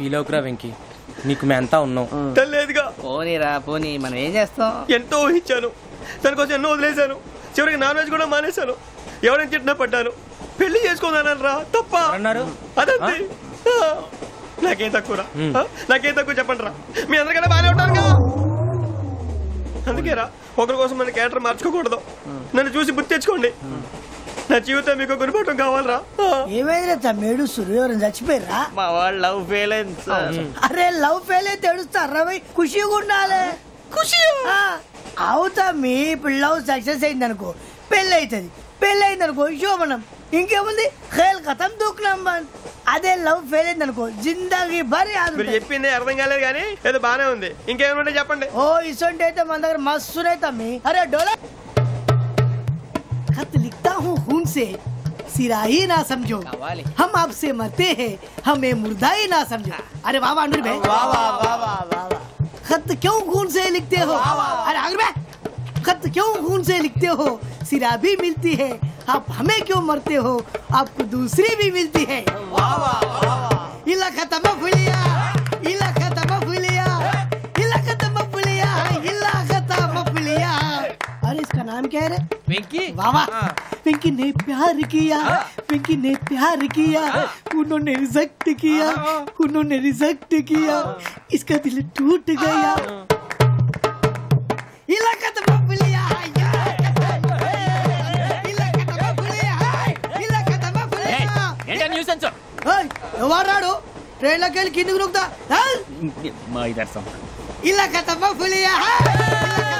Feel అవుకురా Venky. నీకు మేమంతా ఉన్నాం. తెలియదుగా పోనీరా పోనీ మనం ఏం చేస్తాం? ఎంతో ఊహించాను. దానికోసం ఎన్నో వదిలేశాను. చివరికి నాన్ వెజ్ కూడా మానేశాను. ఎవరైనా తిట్టినా పడ్డాను. పెళ్ళి చేసుకోదానని రా. తప్ప. అన్నారు అదంతే. ఆ. నాకేం తక్కువ నాకేం తక్కువ చెప్పండి రా మీ అందరికన్నా బాగానే ఉంటారుగా. అందుకే రా. ఒకరి కోసం మన క్యారెక్టర్ మార్చుకోకూడదు. నన్ను చూసి గుర్తు తెచ్చుకోండి. నా జీవితం మీకు గురిపటం కావాలరా. ఏమైనా తమ్మేడు? సూర్యవరం చచ్చిపోయిరా మా వాళ్ళు లవ్ ఫెయిల్ అయింది అరే లవ్ ఫెయిల్ అయితే ఏడుస్తారా? భయ్ ఖుషిగా ఉండాలి. ఖుషి అవుతా మీ ఇప్పుడు లవ్ సక్సెస్ అయింది అనుకో పెళ్ళి అవుతుంది పెళ్ళి అయింది అనుకో శోభనం. ఇంకేముంది? ఖేల్ కథం దూకునాం బాన్ అదే లవ్ ఫెయిల్ అయింది అనుకో జిందాగీ భారీ మీరు చెప్పింది అర్థం కాలేదు కానీ ఏదో బానే ఉంది ఇంకేమైనా చెప్పండి ఓ ఇసొంటి అయితే మన దగ్గర మస్తు తమ్మి అరే డోలా खत लिखता हूँ खून से सिरा ही ना समझो कव्वाली। हम आपसे मरते हैं हमें मुर्दा ही ना समझो अरे वाह वाह अनुर भाई वाह वाह वाह वाह वाह खत क्यों खून से लिखते हो अरे अनुर भाई खत क्यों खून से लिखते हो सिरा भी मिलती है आप हमें क्यों मरते हो आपको दूसरी भी मिलती है नाम क्या है रे వెంకీ वाह वाह पिंकी ने प्यार किया पिंकी ने प्यार किया उन्होंने रिजेक्ट किया उन्होंने रिजेक्ट किया इसका दिल टूट गया इलाका तो बबलिया इलाका तो बबलिया इलाका तो बबलिया న్యూసెన్స్ ఏయ్, ఎవరు రాడు ట్రైన్లోకి వెళ్ళి కిందికి నొక్కుతా మా ఇదర్శం ఇలాకా తప్ప పులియా ఇలాకా తప్ప పులియా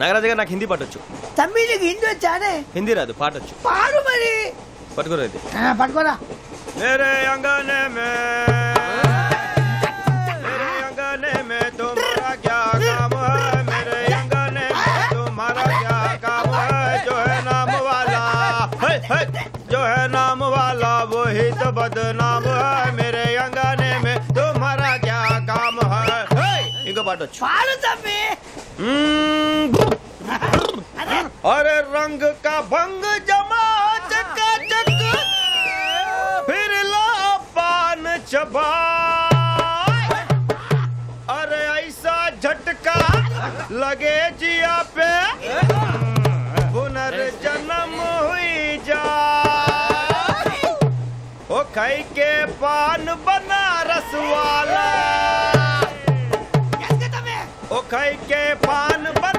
నాగరాజు గారు నాకు హిందీ పాటొచ్చు తమ్మి నీకు హిందీ వచ్చానే హిందీ రాదు పాటొచ్చు పాడు మరి పట్టుకోలేదు ఆ, పట్టుకోరా मेरे अंगने में मेरे अंगने में तुम्हारा क्या काम है मेरे अंगने में तुम्हारा क्या काम है जो है नाम वाला है, है, जो है नाम वाला वही तो बदनाम है मेरे अंगने में तुम्हारा क्या काम है है, इनको बाटो పాడు తమ్మి रंग का भंग जमा चकाचक। फिर ला पान चबा अरे ऐसा झटका लगे जिया पे। पुनर्जन्म हुई जा। ओ खाई के पान बनारस वाला ओ खाई के पान Banaras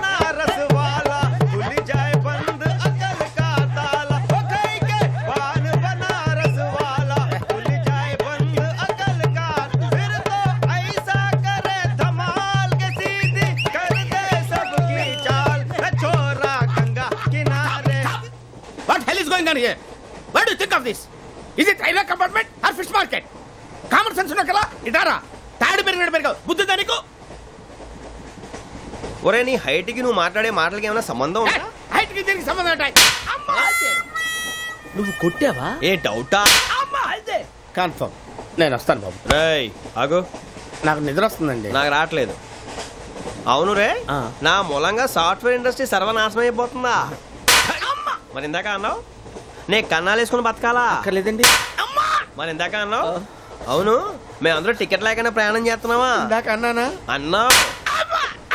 going on here what you think of this is it railway compartment or fish market common sense ఉన్నా కదా ఇటారా? తాడు పెరిగినాడు పెరగవు. బుద్ధి దానికి ఒరే నీ హైట్కి నువ్వు మాట్లాడే మాటలకి ఏమైనా సంబంధం హైట్కి దీనికి సంబంధం ఉంటాయి? నువ్వు కొట్టావా? ఏ డౌటా? కన్ఫర్మ్ నేను వస్తాను బాబు. రేయ్ ఆగు. నాకు నిద్ర వస్తుందండి. నాకు రావట్లేదు. అవును రే నా మూలంగా సాఫ్ట్వేర్ ఇండస్ట్రీ సర్వనాశనం అయిపోతుందా? మరి ఇందాక అన్నావు? నే కన్నాలు వేసుకుని బతకాలా? అక్కర్లేదండి. మరి ఇందాక అన్నావు? అవును మేమందరూ టికెట్ లేకుండా ప్రయాణం చేస్తున్నావా ఇందాక అన్నానా? అన్నావు.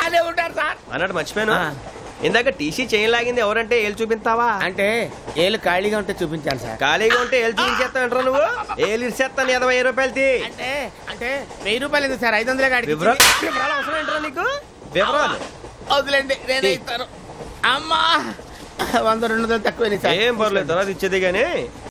అదే ఉంటారు సార్. అన్నట్టు మర్చిపోయాను. ఇందాక టీసీ చైన్ లాగింది ఎవరంటే ఏళ్ళు చూపిస్తావా? అంటే ఏళ్ళు ఖాళీగా ఉంటే చూపించాను సార్. ఖాళీగా ఉంటే ఏళ్ళు చూపించేస్తావు అంటారు నువ్వు ఏళ్ళు ఇచ్చేస్తాను ఇరవై వెయ్యి రూపాయలు తీ అంటే అంటే వెయ్యి రూపాయలు ఎందుకు సార్? ఐదు వందలే కాడికి వివరాలు వివరాలు అవసరం ఏంటారా నీకు? వివరాలు? వదిలేండి నేనే ఇస్తాను. అమ్మా! వంద రెండు వందలు తక్కువ ఏం పర్లేదు తర్వాత ఇచ్చేది కానీ.